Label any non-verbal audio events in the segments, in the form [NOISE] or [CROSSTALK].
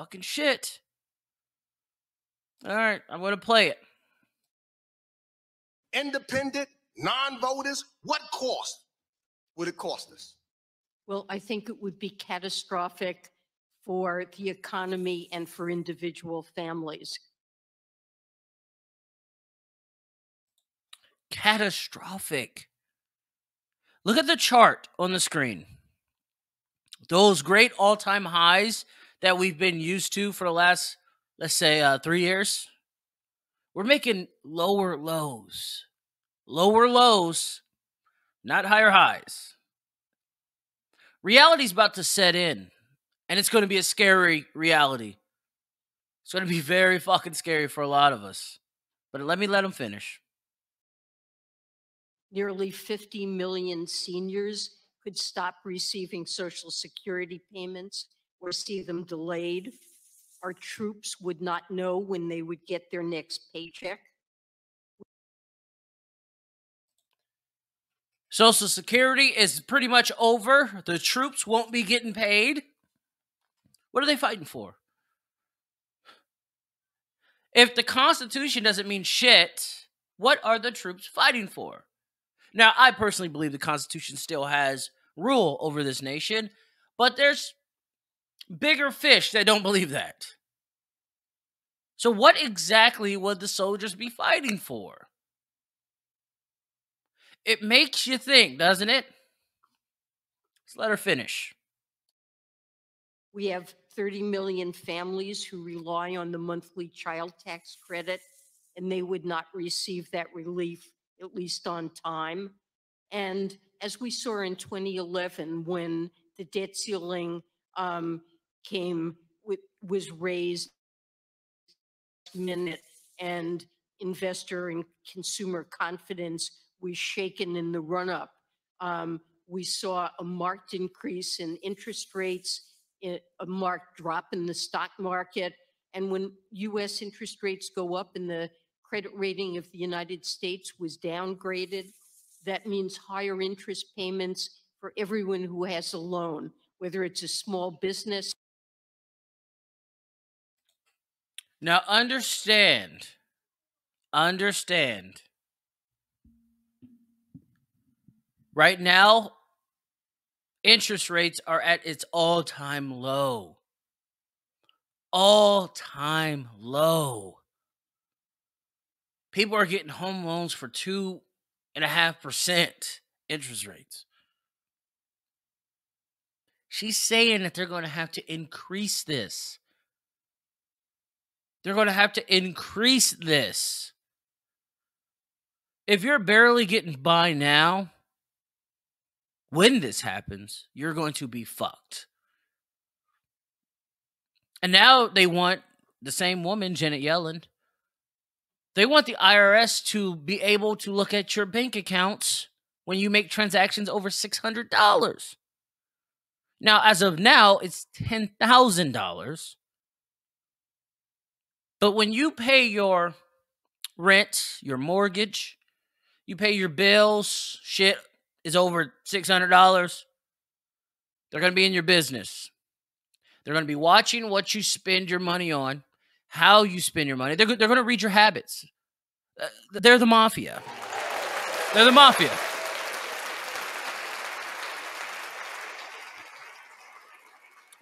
fucking shit. All right, I'm going to play it. Independent, non voters, what cost would it cost us? Well, I think it would be catastrophic for the economy and for individual families. Catastrophic. Look at the chart on the screen. Those great all time highs that we've been used to for the last, let's say, uh, three years. We're making lower lows. Lower lows, not higher highs. Reality's about to set in, and it's going to be a scary reality. It's going to be [LAUGHS] very fucking scary for a lot of us. But let me let them finish. Nearly 50 million seniors could stop receiving Social Security payments or see them delayed. Our troops would not know when they would get their next paycheck. Social Security is pretty much over. The troops won't be getting paid. What are they fighting for? If the Constitution doesn't mean shit, what are the troops fighting for? Now, I personally believe the Constitution still has rule over this nation, but there's bigger fish that don't believe that. So, what exactly would the soldiers be fighting for? It makes you think, doesn't it? Let's let her finish. We have 30 million families who rely on the monthly child tax credit, and they would not receive that relief, at least on time. And as we saw in 2011, when the debt ceiling um, came with, was raised minute and investor and consumer confidence was shaken in the run up. Um, we saw a marked increase in interest rates, a marked drop in the stock market. And when US interest rates go up and the credit rating of the United States was downgraded, that means higher interest payments for everyone who has a loan, whether it's a small business. Now, understand, understand. Right now, interest rates are at its all time low. All time low. People are getting home loans for two and a half percent interest rates. She's saying that they're going to have to increase this. They're going to have to increase this. If you're barely getting by now, when this happens, you're going to be fucked. And now they want the same woman, Janet Yellen. They want the IRS to be able to look at your bank accounts when you make transactions over $600. Now, as of now, it's $10,000. But when you pay your rent, your mortgage, you pay your bills, shit is over $600, they're going to be in your business. They're going to be watching what you spend your money on, how you spend your money. They're, they're going to read your habits. Uh, they're the mafia. They're the mafia.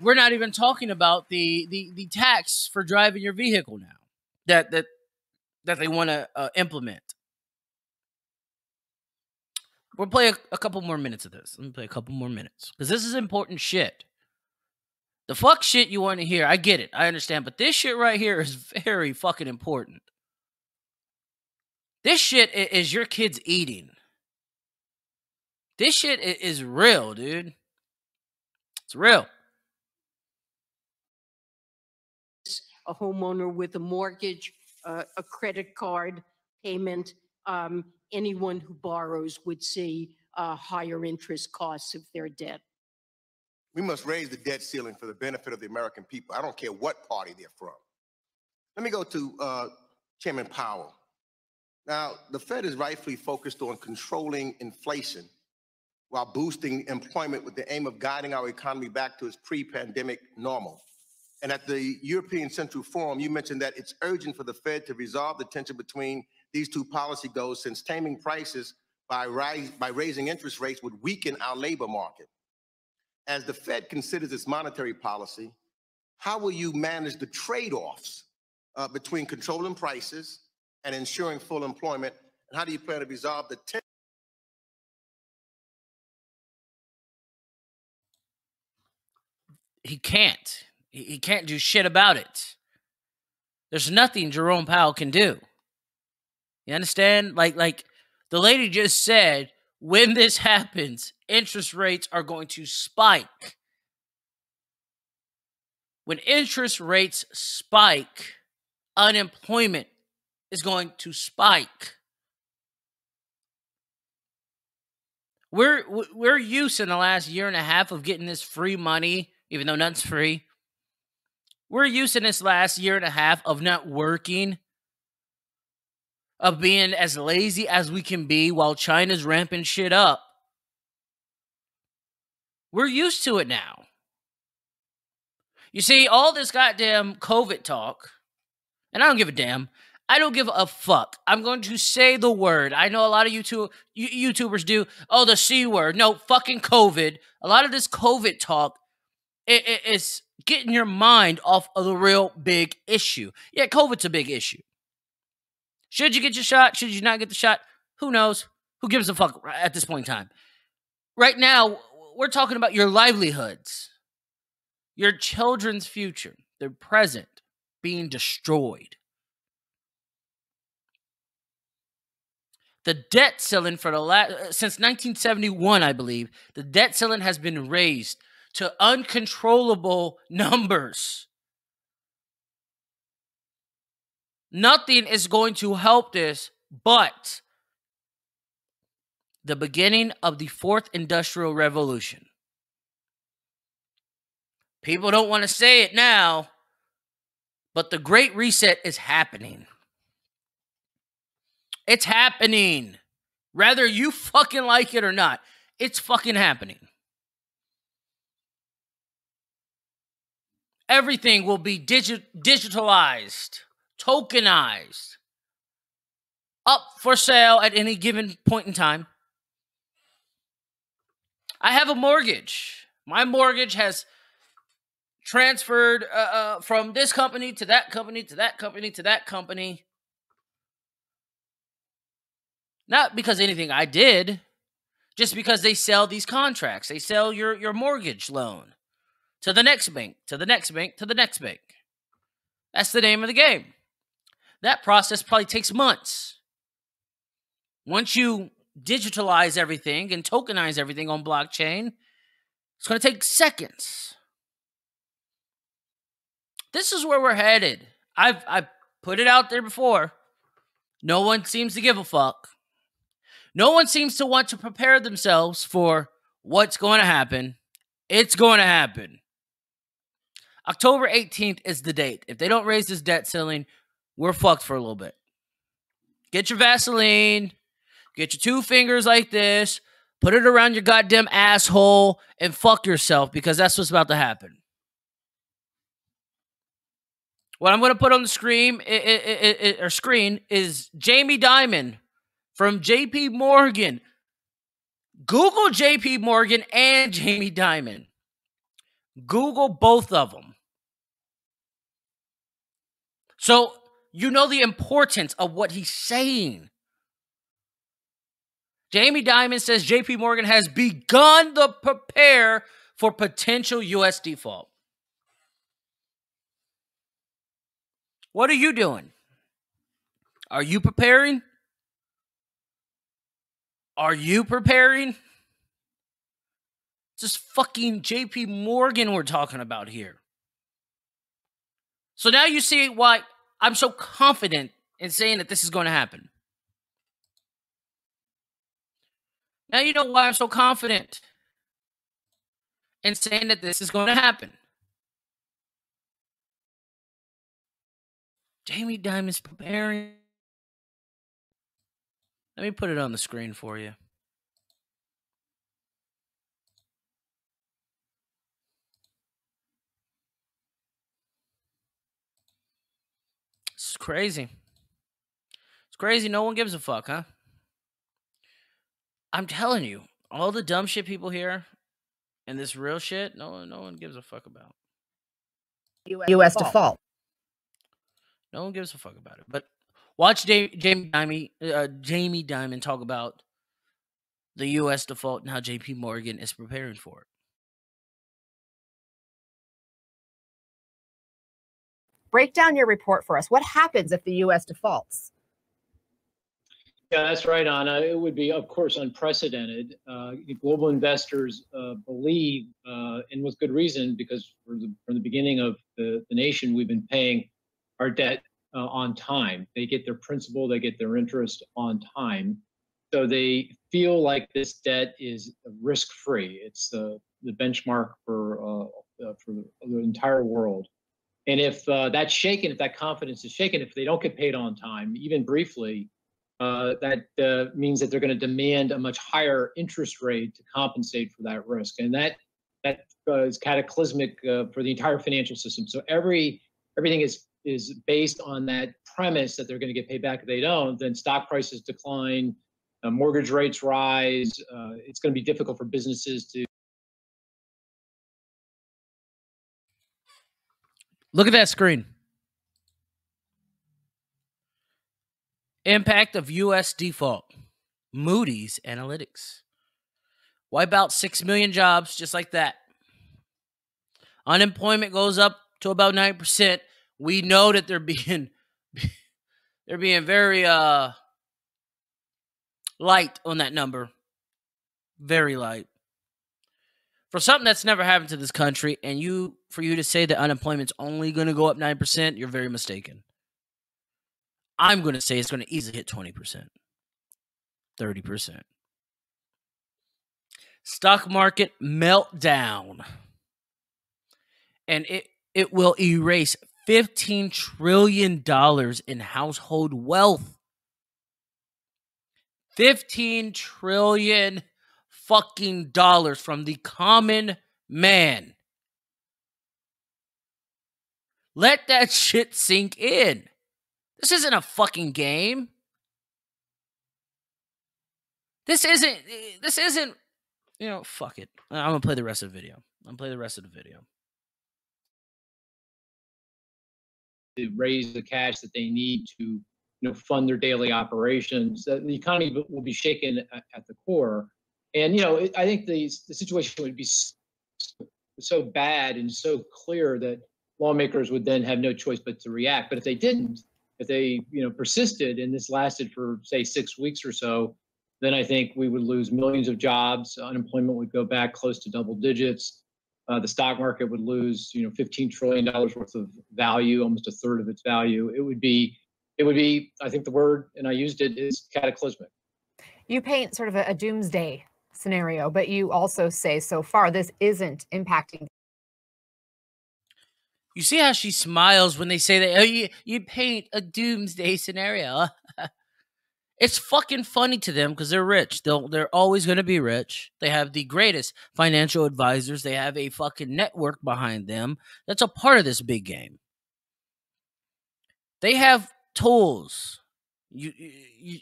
We're not even talking about the the the tax for driving your vehicle now that that that they want to uh, implement. We'll play a, a couple more minutes of this. Let me play a couple more minutes because this is important shit. The fuck shit you want to hear, I get it, I understand, but this shit right here is very fucking important. This shit is your kids eating. This shit is real, dude. It's real. A homeowner with a mortgage, uh, a credit card payment, um, anyone who borrows would see uh, higher interest costs of their debt. We must raise the debt ceiling for the benefit of the American people. I don't care what party they're from. Let me go to uh, Chairman Powell. Now, the Fed is rightfully focused on controlling inflation while boosting employment with the aim of guiding our economy back to its pre pandemic normal. And at the European Central Forum, you mentioned that it's urgent for the Fed to resolve the tension between these two policy goals since taming prices by, rise, by raising interest rates would weaken our labor market. As the Fed considers its monetary policy, how will you manage the trade-offs uh, between controlling prices and ensuring full employment? And how do you plan to resolve the tension? He can't. He can't do shit about it. There's nothing Jerome Powell can do. You understand? Like, like the lady just said, when this [LAUGHS] happens, interest rates are going to spike. When interest rates spike, unemployment is going to spike. We're we're used in the last year and a half of getting this free money, even though nothing's free. We're used in this last year and a half of not working, of being as lazy as we can be while China's ramping shit up. We're used to it now. You see, all this goddamn COVID talk, and I don't give a damn. I don't give a fuck. I'm going to say the word. I know a lot of YouTube YouTubers do. Oh, the c word. No, fucking COVID. A lot of this COVID talk it, it, it's getting your mind off of the real big issue. Yeah, COVID's a big issue. Should you get your shot? Should you not get the shot? Who knows? Who gives a fuck at this point in time? Right now, we're talking about your livelihoods, your children's future, their present being destroyed. The debt ceiling for the last since 1971, I believe, the debt ceiling has been raised to uncontrollable [LAUGHS] numbers. Nothing is going to help this but the beginning of the fourth industrial revolution. People don't want to say it now, but the great reset is happening. It's happening. Whether you fucking like it or not, it's fucking happening. Everything will be digi- digitalized, tokenized, up for sale at any given point in time. I have a mortgage. My mortgage has transferred uh, uh, from this company to that company to that company to that company. Not because anything I did, just because they sell these contracts. They sell your, your mortgage loan to the next bank, to the next bank, to the next bank. That's the name of the game. That process probably takes months. Once you digitalize everything and tokenize everything on blockchain, it's going to take seconds. This is where we're headed. I've I've put it out there before. No one seems to give a fuck. No one seems to want to prepare themselves for what's going to happen. It's going to happen. October 18th is the date. If they don't raise this debt ceiling, we're fucked for a little bit. Get your Vaseline, get your two fingers like this, put it around your goddamn asshole, and fuck yourself because that's what's about to happen. What I'm going to put on the screen, it, it, it, or screen is Jamie Dimon from JP Morgan. Google JP Morgan and Jamie Dimon. Google both of them. So you know the importance of what he's saying. Jamie Dimon says JP Morgan has begun to prepare for potential US default. What are you doing? Are you preparing? Are you preparing? Just fucking JP Morgan we're talking about here. So now you see why I'm so confident in saying that this is going to happen. Now you know why I'm so confident in saying that this is going to happen. Jamie Dimon's preparing. Let me put it on the screen for you. Crazy. It's crazy. No one gives a fuck, huh? I'm telling you, all the dumb shit people hear and this real shit, no one, no one gives a fuck about. U.S. default. No one gives a fuck about it. But watch Jamie Jamie Dimon, uh, Jamie Dimon talk about the U.S. default and how J.P. Morgan is preparing for it. Break down your report for us. What happens if the U.S. defaults? Yeah, that's right, Anna. It would be, of course, unprecedented. Uh, global investors uh, believe, uh, and with good reason, because the, from the beginning of the, the, nation, we've been paying our debt uh, on time. They get their principal, they get their interest on time. So they feel like this debt is risk-free. It's the, the benchmark for, uh, uh, for the entire world. And if that's shaken, if that confidence is shaken, if they don't get paid on time, even briefly, uh, that uh, means that they're going to demand a much higher interest rate to compensate for that risk, and that that uh, is cataclysmic uh, for the entire financial system. So every everything is is based on that premise that they're going to get paid back. If they don't, then stock prices decline, uh, mortgage rates rise. it's going to be difficult for businesses to. Look at that screen. Impact of U.S. default. Moody's Analytics. Wipe out 6 million jobs just like that. Unemployment goes up to about 9%. We know that they're being [LAUGHS] they're being very uh light on that number. Very light. For something that's never happened to this country and you for you to say that unemployment's only going to go up 9%, you're very mistaken. I'm going to say it's going to easily hit 20%, 30%. Stock market meltdown. And it, it will erase $15 trillion in household wealth. 15 trillion fucking dollars from the common man. Let that [LAUGHS] shit sink in. This isn't a fucking game. This isn't, this isn't, you know, fuck it. I'm gonna play the rest of the video. I'm gonna play the rest of the video. To raise the cash that they need to, you know, fund their daily operations. The economy will be shaken at, the core. And, you know, I think the, the situation would be so, so bad and so clear that lawmakers would then have no choice but to react. But if they didn't, if they you know persisted and this lasted for say six weeks or so then i think we would lose millions of jobs. Unemployment would go back close to double digits. Uh, the stock market would lose you know 15 trillion dollars worth of value almost a third of its value. It would be it would be i think the word and i used it is cataclysmic. You paint sort of a, a doomsday scenario but you also say so far this isn't impacting you see how she smiles when they say that? Oh, you, you paint a doomsday scenario. [LAUGHS] it's fucking funny to them because they're rich. They'll they're always gonna be rich. They have the greatest financial advisors. They have a fucking network behind them that's a part of this big game. They have tools. You, you, you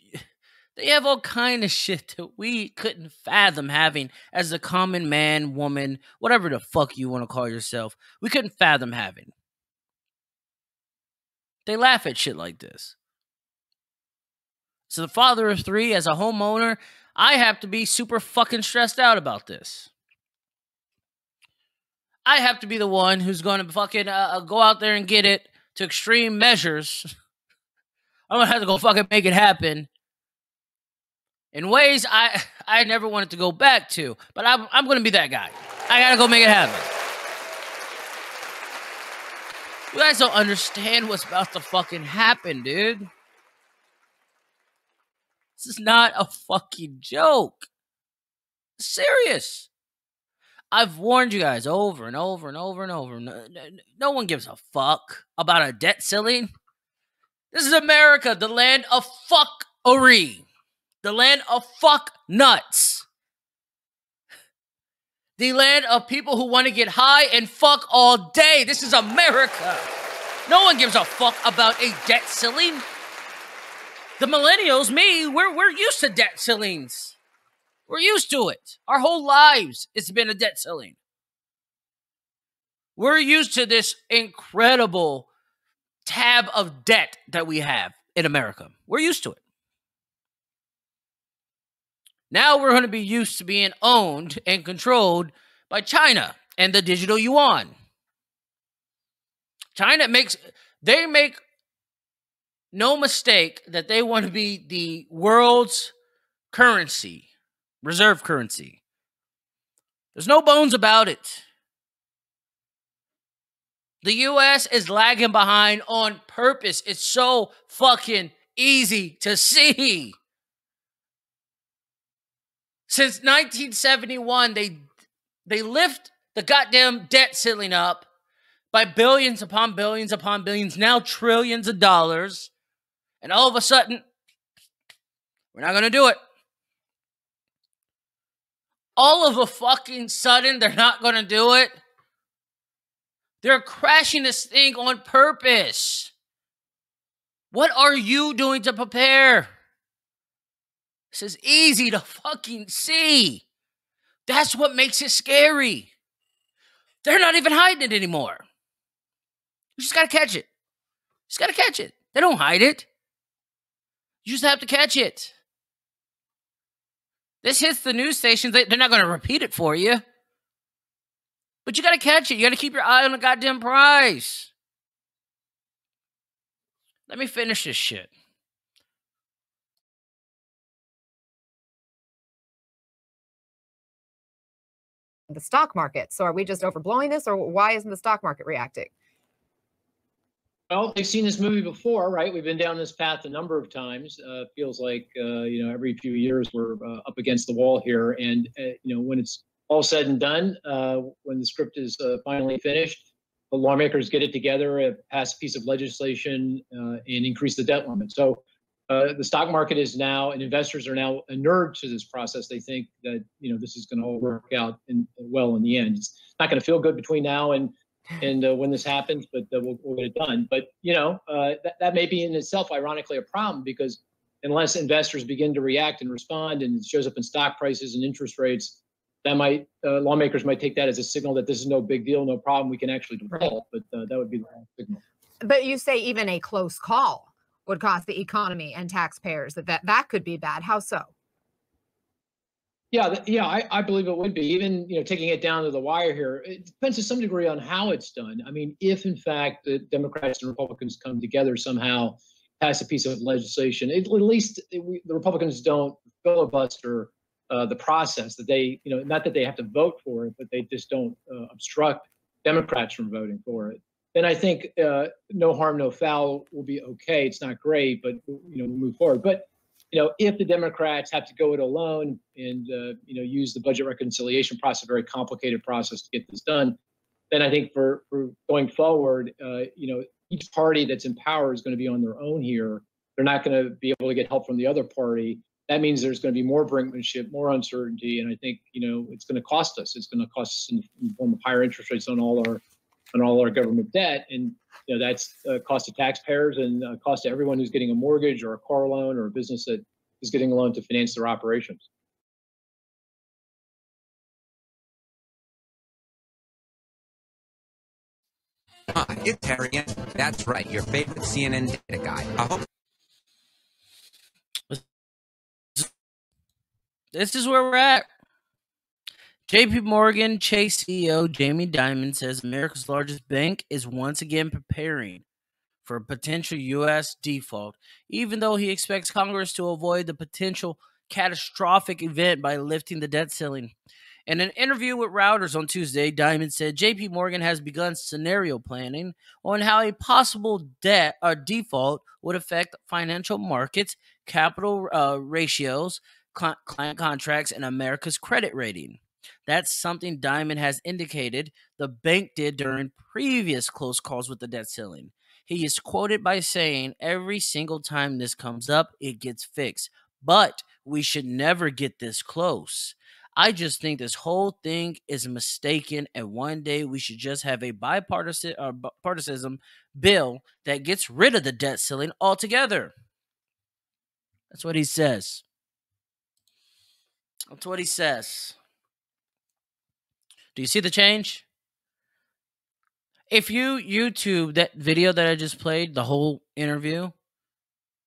they have all kind of shit that we couldn't fathom having as a common man, woman, whatever the fuck you want to call yourself. We couldn't fathom having. They laugh at shit like this. So the father of three, as a homeowner, I have to be super fucking stressed out about this. I have to be the one who's going to fucking uh, uh, go out there and get it to extreme measures. [LAUGHS] I'm gonna have to go fucking make it happen in ways I I never wanted to go back to. But I'm I'm gonna be that guy. I gotta go make it happen. You guys don't understand what's about to fucking happen, dude. This is not a fucking joke. Serious. I've warned you guys over and over and over and over. No, no, no one gives a fuck about a debt ceiling. This is America, the land of fuckery the land of fuck nuts, the land of people who want to get high and fuck all day. This is America. No one gives a fuck about a debt ceiling. The millennials, me, we're we're used to debt ceilings. We're used to it. Our whole lives it's been a debt ceiling. We're used to this incredible tab of debt that we have in America. We're used to it. Now we're going to be used to being owned and controlled by China and the digital yuan. China makes, they make no mistake that they want to be the world's currency, reserve currency. There's no bones about it. The US is lagging behind on purpose. It's so fucking easy to [LAUGHS] see. Since 1971, they they lift the goddamn debt ceiling up by billions upon billions upon billions, now trillions of dollars. And all of a sudden, we're not going to do it. All of a fucking sudden, they're not going to do it. They're crashing this thing on purpose. What are you doing to prepare? This is easy to fucking see. That's what makes it scary. They're not even hiding it anymore. You just gotta catch it. You just gotta catch it. They don't hide it. You just have to catch it. This hits the news stations. They're not gonna repeat it for you. But you got to catch it. You got to keep your eye on the goddamn prize. Let me finish this shit. The stock market. So are we just overblowing this or why isn't the stock market reacting? Well, they've seen this movie before, right? We've been down this path a number of times. Uh, feels like uh, you know every few years we're uh, up against the wall here, and uh, you know when it's all said and done, uh, when the script is uh, finally finished, the lawmakers get it together, pass a piece of legislation, and increase the debt limit. So uh, the stock market is now, and investors are now inured to this process. They think that you know this is going to all work out in, well in the end. It's not going to feel good between now and and uh, when this happens, but we'll, we'll, get it done. But you know that that may be in itself, ironically, a problem because unless investors begin to react and respond, and it shows up in stock prices and interest rates that might uh, lawmakers might take that as a signal that this is no big deal, no problem. We can actually default, but uh, that would be the wrong signal. But you say even a close call would cost the economy and taxpayers. That that, that could be bad. How so? Yeah, yeah, I, I believe it would be. Even you know, taking it down to the wire here, it depends to some degree on how it's done. I mean, if in fact the Democrats and Republicans come together somehow, pass a piece of legislation, it, at least it, we, the Republicans don't filibuster uh, the process that they, you know, not that they have to vote for it, but they just don't uh, obstruct Democrats from voting for it. Then I think uh, no harm, no foul will be okay. It's not great, but you know, move forward. But you know, if the Democrats have to go it alone and uh, you know use the budget reconciliation process, a very complicated process to get this done, then I think for for going forward, uh, you know, each party that's in power is going to be on their own here. They're not going to be able to get help from the other party that means there's going to be more brinkmanship, more uncertainty, and I think you know it's going to cost us. It's going to cost us in the form of higher interest rates on all our on all our government debt, and you know that's a cost to taxpayers and a cost to everyone who's getting a mortgage or a car loan or a business that is getting a loan to finance their operations. Hi, it's Harry. That's right, your favorite CNN data guy. I hope this is where we're at. JP Morgan Chase CEO Jamie Dimon says America's largest bank is once again preparing for a potential U.S. default, even though he expects Congress to avoid the potential catastrophic event by lifting the debt ceiling. In an interview with Reuters on Tuesday, Dimon said JP Morgan has begun scenario planning on how a possible debt or default would affect financial markets, capital uh, ratios, client contracts and America's credit rating. That's something Dimon has indicated the bank did during previous close calls with the debt ceiling. He is quoted by saying, Every single time this comes up, it gets fixed. But we should never get this close. I just think this whole thing is mistaken, and one day we should just have a bipartisan or uh, partisan bill that gets rid of the debt ceiling altogether. That's what he says. That's what he says. Do you see the change? If you YouTube that video that I just played, the whole interview,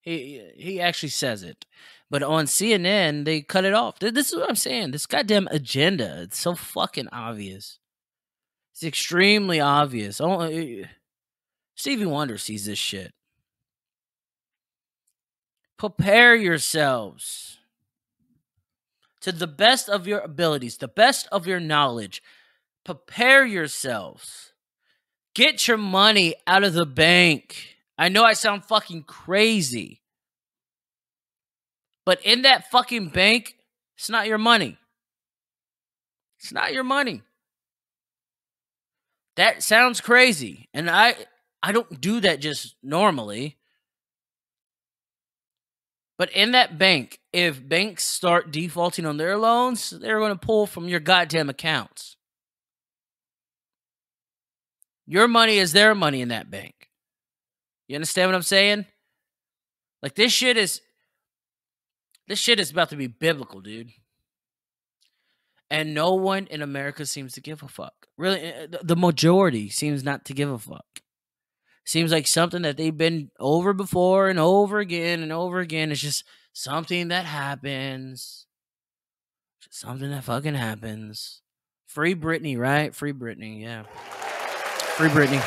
he he actually says it. But on CNN, they cut it off. This is what I'm saying. This goddamn agenda. It's so fucking obvious. It's extremely obvious. Oh, eh, Stevie Wonder sees this shit. Prepare yourselves to the best of your abilities, the best of your knowledge. Prepare yourselves. Get your money out of the bank. I know I sound fucking crazy. But in that fucking bank, it's not your money. It's not your money. That sounds crazy. And I I don't do that just normally. But in that bank, if banks start defaulting on their loans, they're going to pull from your goddamn accounts. Your money is their money in that bank. You understand what I'm saying? Like this shit is this shit is about to be biblical, dude. And no one in America seems to give a fuck. Really, eh, eh, the majority seems not to give a fuck. Seems like something that they've been over before and over again and over again. It's just something that happens. Just something that fucking happens. Free Britney, right? Free Britney, yeah. Free Britney.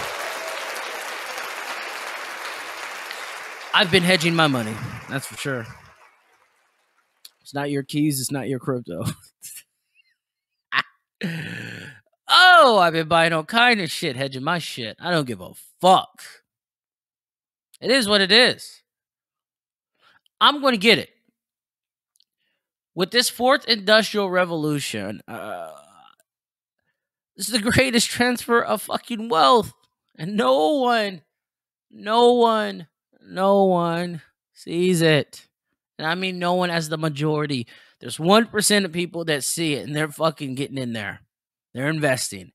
I've been hedging my money. That's for sure. It's not your keys. It's not your crypto. [LAUGHS] oh, I've been buying all kind of shit, hedging my shit. I don't give a fuck. It is what it is. I'm going to get it. With this fourth industrial revolution, uh, this is the greatest transfer of fucking wealth. And no one, no one, no one sees it. And I mean no one as the majority. There's 1% of people that see it and they're fucking getting in there. They're investing.